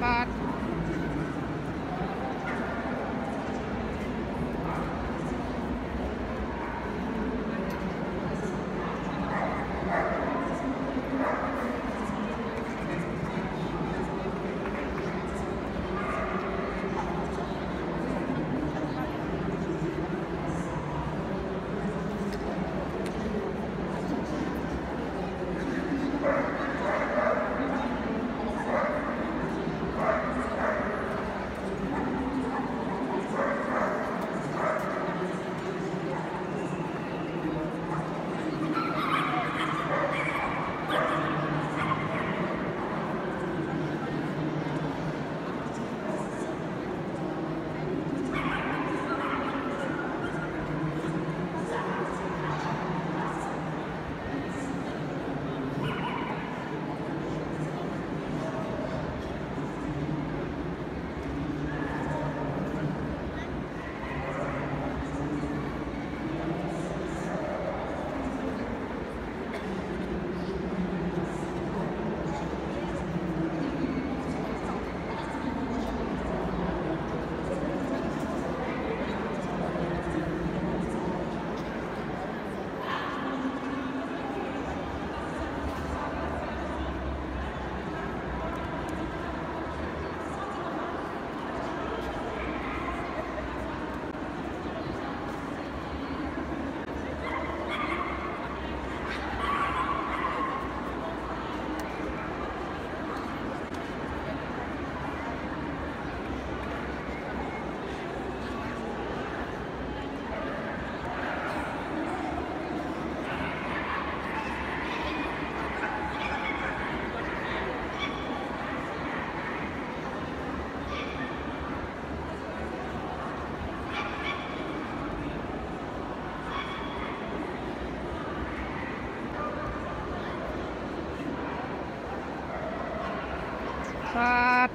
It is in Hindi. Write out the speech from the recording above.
but सात